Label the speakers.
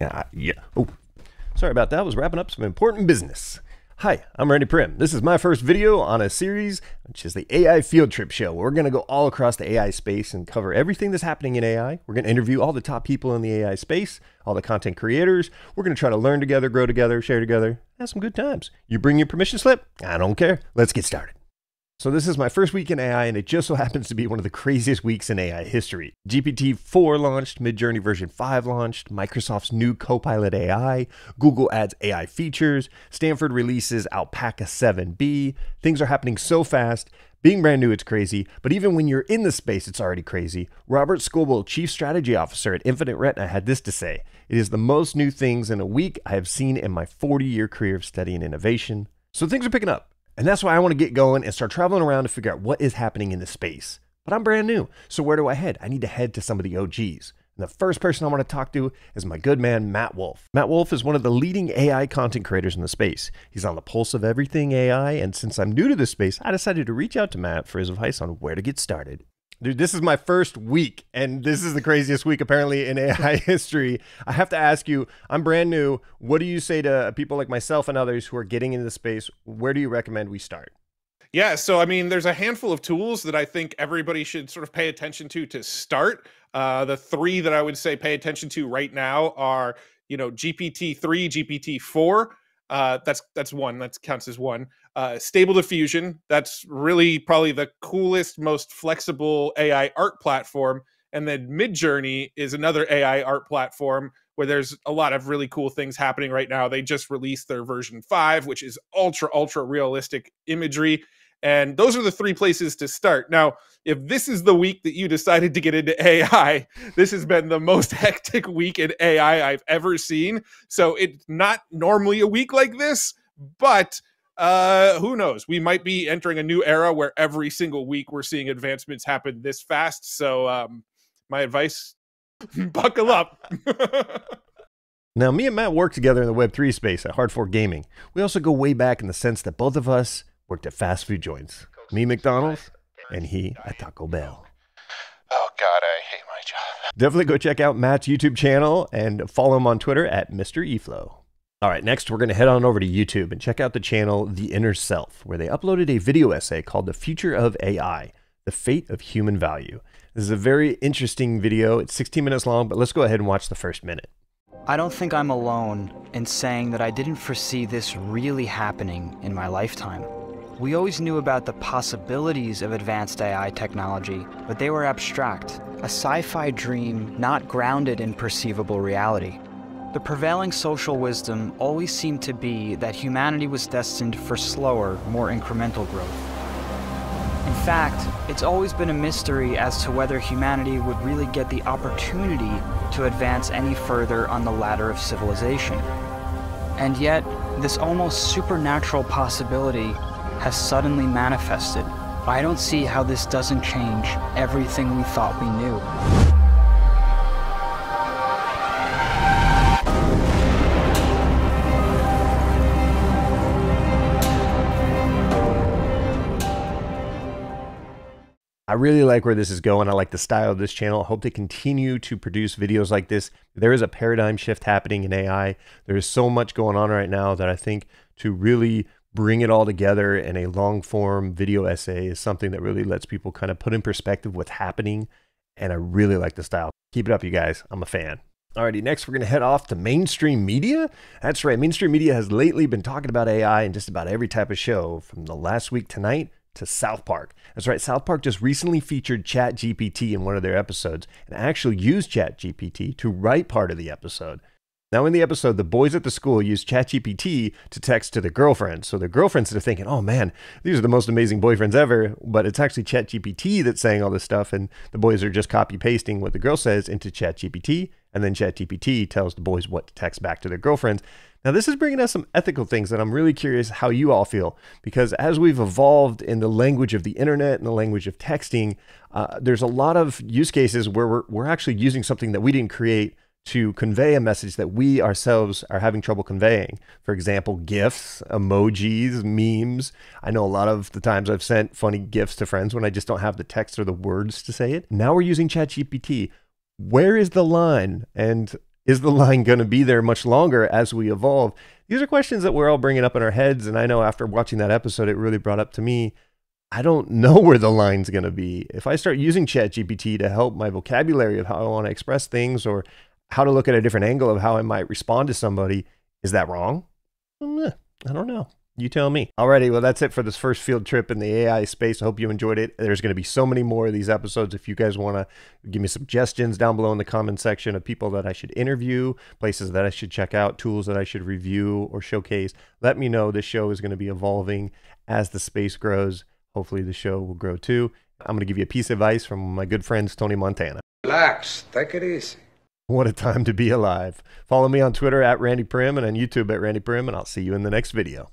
Speaker 1: Yeah, yeah. Oh, sorry about that. I was wrapping up some important business. Hi, I'm Randy Primm. This is my first video on a series, which is the AI Field Trip Show. We're going to go all across the AI space and cover everything that's happening in AI. We're going to interview all the top people in the AI space, all the content creators. We're going to try to learn together, grow together, share together, have some good times. You bring your permission slip? I don't care. Let's get started. So this is my first week in AI, and it just so happens to be one of the craziest weeks in AI history. GPT-4 launched, Midjourney version 5 launched, Microsoft's new Copilot AI, Google adds AI features, Stanford releases Alpaca 7B. Things are happening so fast. Being brand new, it's crazy, but even when you're in the space, it's already crazy. Robert Scoble, Chief Strategy Officer at Infinite Retina, had this to say It is the most new things in a week I have seen in my 40 year career of study and innovation. So things are picking up. And that's why I want to get going and start traveling around to figure out what is happening in the space. But I'm brand new. So where do I head? I need to head to some of the OGs. And the first person I want to talk to is my good man, Matt Wolfe. Matt Wolfe is one of the leading AI content creators in the space. He's on the pulse of everything AI. And since I'm new to this space, I decided to reach out to Matt for his advice on where to get started. Dude, this is my first week, and this is the craziest week apparently in AI history. I have to ask you, I'm brand new. What do you say to people like myself and others who are getting into the space? Where do you recommend we start?
Speaker 2: Yeah, so I mean, there's a handful of tools that I think everybody should sort of pay attention to to start. Uh, the three that I would say pay attention to right now are, you know, GPT three, GPT four. Uh, that's that's one. That counts as one. Uh, Stable Diffusion. That's really probably the coolest, most flexible AI art platform. And then Midjourney is another AI art platform where there's a lot of really cool things happening right now. They just released their version five, which is ultra ultra realistic imagery. And those are the three places to start. Now, if this is the week that you decided to get into AI, this has been the most hectic week in AI I've ever seen. So it's not normally a week like this, but uh, who knows? We might be entering a new era where every single week we're seeing advancements happen this fast. So, um, my advice buckle up.
Speaker 1: now, me and Matt work together in the Web3 space at Hard Fork Gaming. We also go way back in the sense that both of us worked at fast food joints. Me, McDonald's, and he at Taco Bell.
Speaker 3: Oh, God, I hate my job.
Speaker 1: Definitely go check out Matt's YouTube channel and follow him on Twitter at Mr. eFlow. All right, next we're going to head on over to YouTube and check out the channel The Inner Self, where they uploaded a video essay called The Future of AI The Fate of Human Value. This is a very interesting video. It's 16 minutes long, but let's go ahead and watch the first minute.
Speaker 4: I don't think I'm alone in saying that I didn't foresee this really happening in my lifetime. We always knew about the possibilities of advanced AI technology, but they were abstract, a sci fi dream not grounded in perceivable reality. The prevailing social wisdom always seemed to be that humanity was destined for slower, more incremental growth. In fact, it's always been a mystery as to whether humanity would really get the opportunity to advance any further on the ladder of civilization. And yet, this almost supernatural possibility has suddenly manifested. I don't see how this doesn't change everything we thought we knew.
Speaker 1: I really like where this is going. I like the style of this channel. I hope to continue to produce videos like this. There is a paradigm shift happening in AI. There is so much going on right now that I think to really bring it all together in a long form video essay is something that really lets people kind of put in perspective what's happening. And I really like the style. Keep it up, you guys. I'm a fan. Alrighty, next we're going to head off to mainstream media. That's right, mainstream media has lately been talking about AI in just about every type of show, from the last week tonight to South Park. That's right, South Park just recently featured ChatGPT in one of their episodes and actually used ChatGPT to write part of the episode. Now, in the episode, the boys at the school use ChatGPT to text to their girlfriends. So their girlfriends are thinking, oh man, these are the most amazing boyfriends ever. But it's actually ChatGPT that's saying all this stuff. And the boys are just copy pasting what the girl says into ChatGPT. And then ChatGPT tells the boys what to text back to their girlfriends. Now, this is bringing us some ethical things that I'm really curious how you all feel. Because as we've evolved in the language of the internet and the language of texting, uh, there's a lot of use cases where we're, we're actually using something that we didn't create to convey a message that we ourselves are having trouble conveying. For example, GIFs, emojis, memes. I know a lot of the times I've sent funny GIFs to friends when I just don't have the text or the words to say it. Now we're using ChatGPT. Where is the line? And Is the line going to be there much longer as we evolve? These are questions that we're all bringing up in our heads. And I know after watching that episode, it really brought up to me I don't know where the line's going to be. If I start using ChatGPT to help my vocabulary of how I want to express things or how to look at a different angle of how I might respond to somebody, is that wrong? Mm, I don't know. You tell me. Alrighty, well, that's it for this first field trip in the AI space. I hope you enjoyed it. There's going to be so many more of these episodes. If you guys want to give me suggestions down below in the comment section of people that I should interview, places that I should check out, tools that I should review or showcase, let me know. This show is going to be evolving as the space grows. Hopefully, the show will grow too. I'm going to give you a piece of advice from my good friends, Tony Montana.
Speaker 5: Relax, take it easy.
Speaker 1: What a time to be alive. Follow me on Twitter at Randy Primm and on YouTube at Randy Primm, and I'll see you in the next video.